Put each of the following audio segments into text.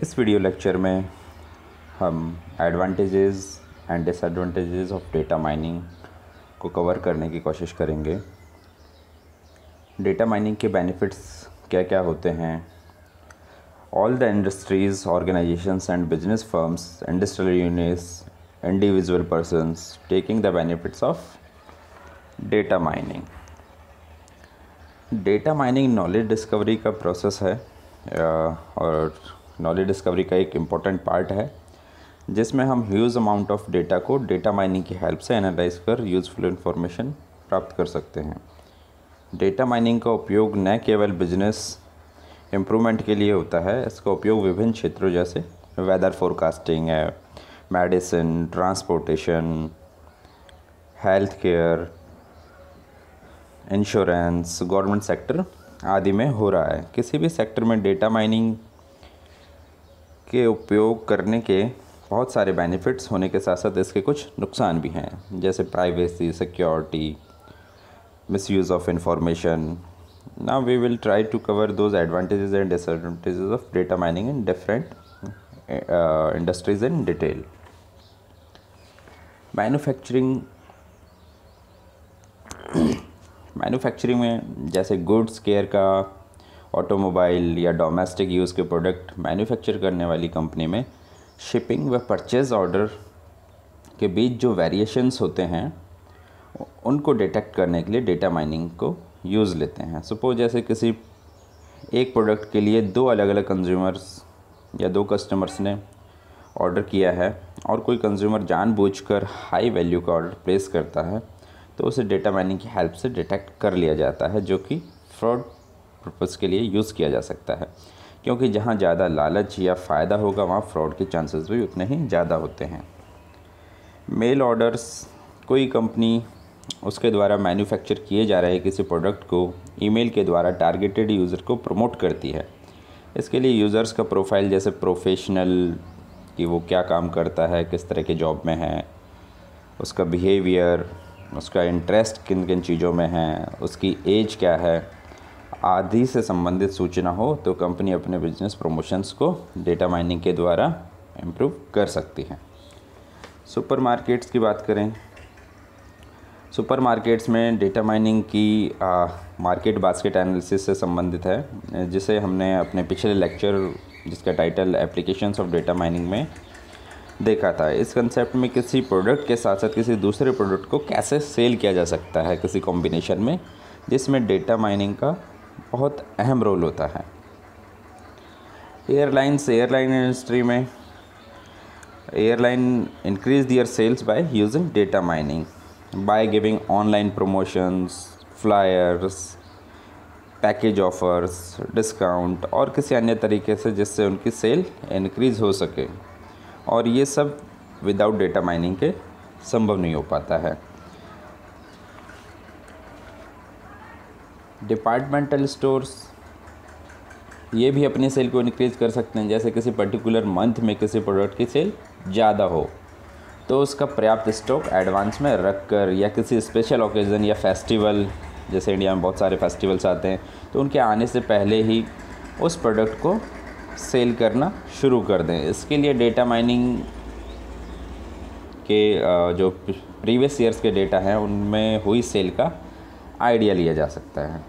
इस video lecture में हम advantages and disadvantages of data mining को कवर करने की कोशिश करेंगे। डेटा माइनिंग के बेनिफिट्स क्या क्या होते हैं? All the industries organisations and business firms industrial units individual persons taking the benefits of data mining data mining knowledge discovery का प्रोसेस है और नॉलेज डिस्कवरी का एक इंपॉर्टेंट पार्ट है, जिसमें हम ह्यूज़ अमाउंट ऑफ़ डेटा को डेटा माइनिंग की हेल्प से एनालाइज कर यूज़फुल इन्फॉर्मेशन प्राप्त कर सकते हैं। डेटा माइनिंग का उपयोग न केवल बिज़नेस इम्प्रूवमेंट के लिए होता है, इसका उपयोग विभिन्न क्षेत्रों जैसे वेदर फोरकास्टिंग है medicine transportation health care insurance government sector आदि में हो रहा है। किसी भी सेक्टर में डेटा माइनिंग के उपयोग करने के बहुत सारे बेनिफिट्स होने के साथ साथ इसके कुछ नुकसान भी हैं। जैसे privacy security misuse of information ना we will try to cover those advantages and disadvantages of data mining in different industries in detail manufacturing manufacturing में जैसे गुड्स केयर का ऑटोमोबाइल या डोमेस्टिक यूज़ के प्रोडक्ट मैन्युफैक्चर करने वाली company में shipping व परचेज़ ऑर्डर के बीच जो वेरिएशंस होते हैं, उनको डिटेक्ट करने के लिए डेटा माइनिंग को यूज़ लेते हैं। सपोज़ जैसे किसी एक प्रोडक्ट के लिए दो अलग अलग कंज्यूमर्स या दो कस्टमर्स ने ऑर्डर किया है और कोई कंज्यूमर जानबूझकर हाई वैल्यू का ऑर्डर प्लेस करता है तो उसे डेटा माइनिंग की हेल्प से डिटेक्ट कर लिया जाता है, जो कि फ्रॉड पर्पज़ के लिए यूज़ किया जा सकता है। क्योंकि जहाँ ज़्यादा लालच या फ़ायदा होगा, वहाँ फ्रॉड के चांसेस भी उतने ही ज़्यादा होते हैं। मेल ऑर्डर्स कोई कंपनी उसके द्वारा मैन्युफैक्चर किए जा रहे किसी प्रोडक्ट को ईमेल के द्वारा टारगेटेड यूज़र को प्रमोट करती है। इसके लिए यूज़र्स का प्रोफ़ाइल जैसे प्रोफेशनल कि वो क्या काम करता है, किस तरह के जॉब में है, उसका बिहेवियर उसका इंटरेस्ट किन किन चीज़ों में है, उसकी एज क्या है आदि से संबंधित सूचना हो तो कंपनी अपने बिज़नेस प्रमोशंस को डेटा माइनिंग के द्वारा इम्प्रूव कर सकती है। सुपर मार्केट्स की बात करें। सुपर मार्केट्स में डेटा माइनिंग की आ, मार्केट बास्केट एनालिसिस से संबंधित है जिसे हमने अपने पिछले लेक्चर जिसका title applications of data mining में देखा था। इस कंसेप्ट में किसी प्रोडक्ट के साथ साथ किसी दूसरे प्रोडक्ट को कैसे सेल किया जा सकता है किसी कॉम्बिनेशन में जिसमें डेटा माइनिंग का बहुत अहम रोल होता है। एयरलाइंस, एयरलाइन इंडस्ट्री में airline increase their sales by using data mining by giving online promotions flyers package offers discount और किसी अन्य तरीके से जिससे उनकी सेल इंक्रीज़ हो सके। और ये सब विदाउट डेटा माइनिंग के संभव नहीं हो पाता है। डिपार्टमेंटल स्टोर्स, ये भी अपनी सेल को इनक्रीज़ कर सकते हैं, जैसे किसी पर्टिकुलर मंथ में किसी प्रोडक्ट की सेल ज़्यादा हो। तो उसका पर्याप्त स्टॉक एडवांस में रख कर या किसी स्पेशल ओकेज़न या फेस्टिवल जैसे इंडिया में बहुत सारे फेस्टिवल्स आते हैं तो उनके आने से पहले ही उस प्रोडक्ट को सेल करना शुरू कर दें। इसके लिए डेटा माइनिंग के जो प्रीवियस ईयर्स के डेटा हैं, उनमें हुई सेल का आइडिया लिया जा सकता है।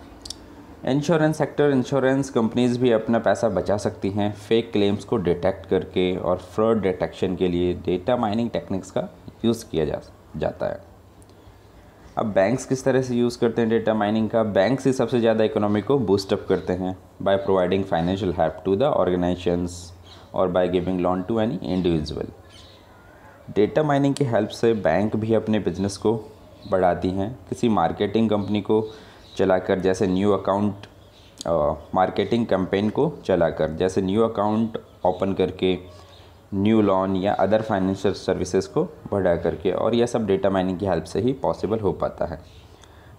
इंश्योरेंस सेक्टर इंश्योरेंस कंपनीज़ भी अपना पैसा बचा सकती हैं। फेक क्लेम्स को डिटेक्ट करके और फ्रॉड डिटेक्शन के लिए डेटा माइनिंग टेक्निक्स का यूज़ किया जा, जाता है। अब बैंक्स किस तरह से यूज़ करते हैं डेटा माइनिंग का? बैंक्स ही सबसे ज़्यादा इकोनॉमी को बूस्टअप करते हैं by providing financial help to the organisations और by giving loan to any individual data mining की हेल्प से बैंक भी अपने बिज़नेस को बढ़ाती हैं। किसी मार्केटिंग कंपनी को चलाकर, जैसे न्यू अकाउंट मार्केटिंग कैंपेन को चलाकर, जैसे न्यू अकाउंट ओपन करके न्यू लोन या अदर फाइनेंशियल सर्विसेज़ को बढ़ा करके, और यह सब डेटा माइनिंग की हेल्प से ही पॉसिबल हो पाता है।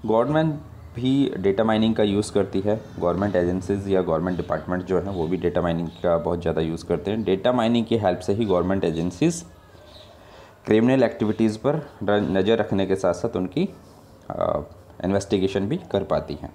गवर्नमेंट भी डेटा माइनिंग का यूज़ करती है। गवर्नमेंट एजेंसीज़ या गवर्नमेंट डिपार्टमेंट जो हैं, वो भी डेटा माइनिंग का बहुत ज़्यादा यूज़ करते हैं। डेटा माइनिंग की हेल्प से ही गवर्नमेंट एजेंसीज़ क्रिमिनल एक्टिविटीज़ पर नज़र रखने के साथ साथ उनकी इन्वेस्टिगेशन भी कर पाती हैं।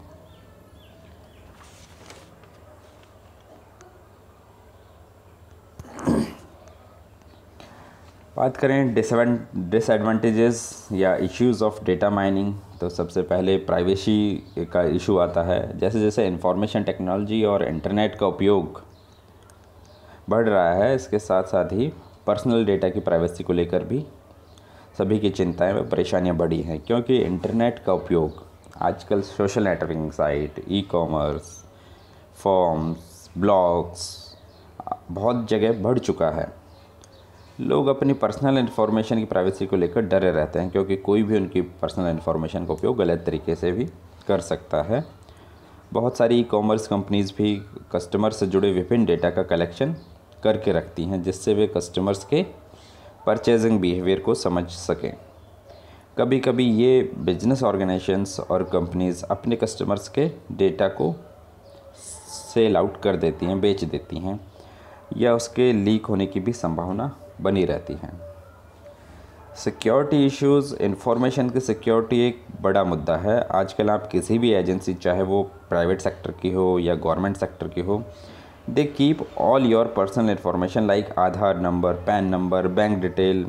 बात करें डिसएडवांटेजेस या इश्यूज़ ऑफ़ डेटा माइनिंग तो सबसे पहले प्राइवेसी का इशू आता है। जैसे जैसे इंफॉर्मेशन टेक्नोलॉजी और इंटरनेट का उपयोग बढ़ रहा है, इसके साथ साथ ही पर्सनल डेटा की प्राइवेसी को लेकर भी सभी की चिंताएँ व परेशानियाँ बढ़ी हैं, क्योंकि इंटरनेट का उपयोग आजकल social networking site e commerce forms blogs बहुत जगह बढ़ चुका है। लोग अपनी पर्सनल इन्फॉर्मेशन की प्राइवेसी को लेकर डरे रहते हैं, क्योंकि कोई भी उनकी पर्सनल इन्फॉर्मेशन का उपयोग गलत तरीके से भी कर सकता है। बहुत सारी ई कॉमर्स कंपनीज़ भी कस्टमर से जुड़े विभिन्न डेटा का कलेक्शन करके रखती हैं, जिससे वे कस्टमर्स के परचेजिंग बिहेवियर को समझ सकें। कभी कभी ये बिज़नेस ऑर्गेनाइजेशंस और कंपनीज़ अपने कस्टमर्स के डेटा को सेल आउट कर देती हैं, बेच देती हैं, या उसके लीक होने की भी संभावना बनी रहती हैं। सिक्योरिटी इश्यूज़ इंफॉर्मेशन की सिक्योरिटी एक बड़ा मुद्दा है। आजकल आप किसी भी एजेंसी चाहे वो प्राइवेट सेक्टर की हो या गवर्नमेंट सेक्टर की हो they keep all your personal information like Aadhaar number PAN number bank detail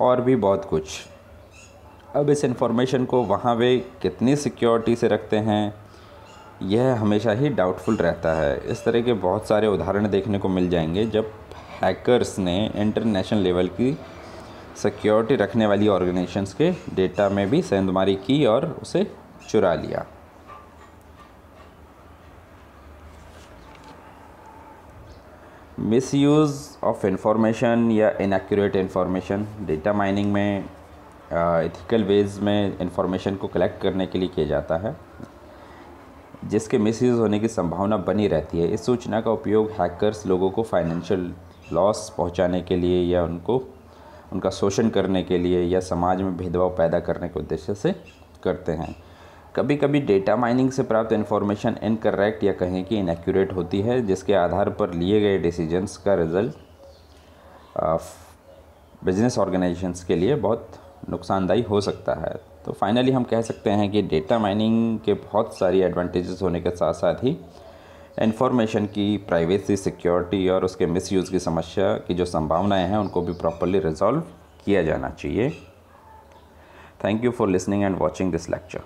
और भी बहुत कुछ। अब इस इंफॉर्मेशन को वहाँ वे कितनी सिक्योरिटी से रखते हैं, यह हमेशा ही डाउटफुल रहता है। इस तरह के बहुत सारे उदाहरण देखने को मिल जाएँगे, जब हैकर्स ने इंटरनेशनल लेवल की सिक्योरिटी रखने वाली ऑर्गेनाइजेशंस के डेटा में भी सेंधमारी की और उसे चुरा लिया। मिसयूज़ ऑफ़ इंफॉर्मेशन या इनएक्यूरेट इंफॉर्मेशन, डेटा माइनिंग में इथिकल वेज में इंफॉर्मेशन को कलेक्ट करने के लिए किया जाता है। जिसके मिसयूज़ होने की संभावना बनी रहती है। इस सूचना का उपयोग हैकर्स लोगों को फाइनेंशियल लॉस पहुँचाने के लिए या उनको, उनका शोषण करने के लिए या समाज में भेदभाव पैदा करने के उद्देश्य से करते हैं। कभी कभी डेटा माइनिंग से प्राप्त इन्फॉर्मेशन इनकरेक्ट या कहें कि इनएक्यूरेट होती है, जिसके आधार पर लिए गए डिसीजंस का रिज़ल्ट बिज़नेस ऑर्गेनाइजेशंस के लिए बहुत नुकसानदायी हो सकता है। तो फाइनली हम कह सकते हैं कि डेटा माइनिंग के बहुत सारी एडवांटेजेस होने के साथ साथ ही इन्फॉर्मेशन की प्राइवेसी सिक्योरिटी और उसके मिसयूज़ की समस्या की जो संभावनाएँ हैं, उनको भी प्रॉपरली रिजॉल्व किया जाना चाहिए। Thank you for listening and watching this lecture